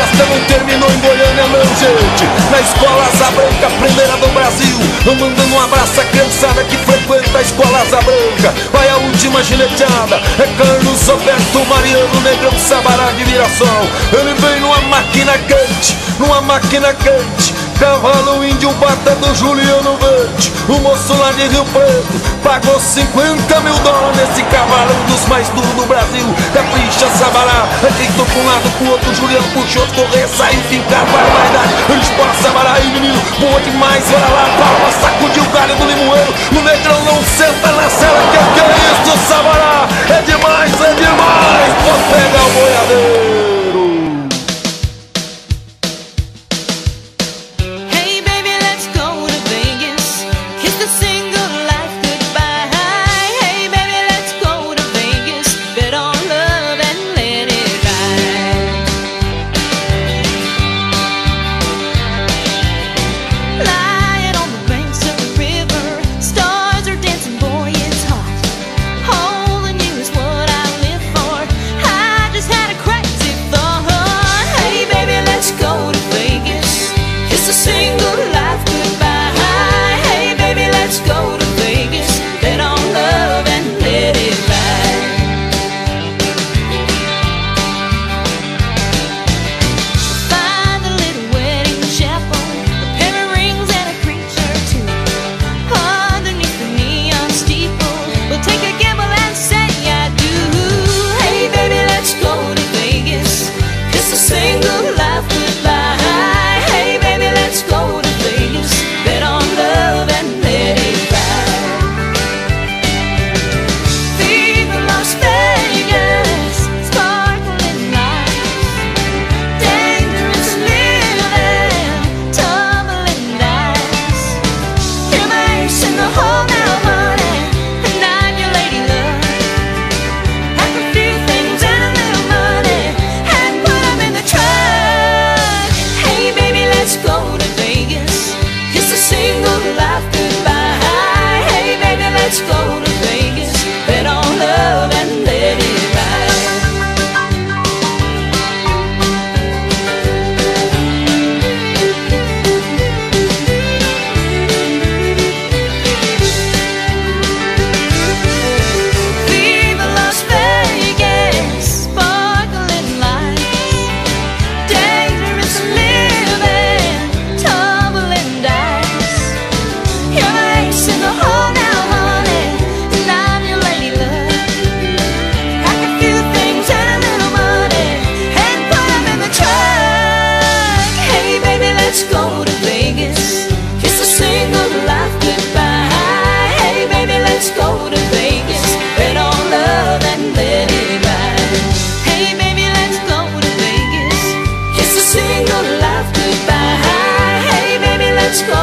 festa não terminou em Goiânia não, gente. Na escola Asa Branca, primeira do Brasil. Eu mandando um abraço à criançada que frequenta a escola Asa Branca. Vai a última gineteada. É Carlos Alberto Mariano Negrão Sabará de Viração Ele vem numa máquina quente Numa máquina quente Cavalo índio bata do Juliano Verde. O moço lá de Rio Preto Pagou 50 mil dólares nesse cavalo dos mais duros do Brasil Sabará Ajeitou pra um lado pro outro Juliano puxou, correr, saiu, fincar, barbaridade Eles para Sabará aí menino Boa demais, olha lá, palma Sacudiu o galho do limoeiro. No negrão não senta na cela Que que é isso, Sabará É demais, é demais. O boiadeiro Let's go.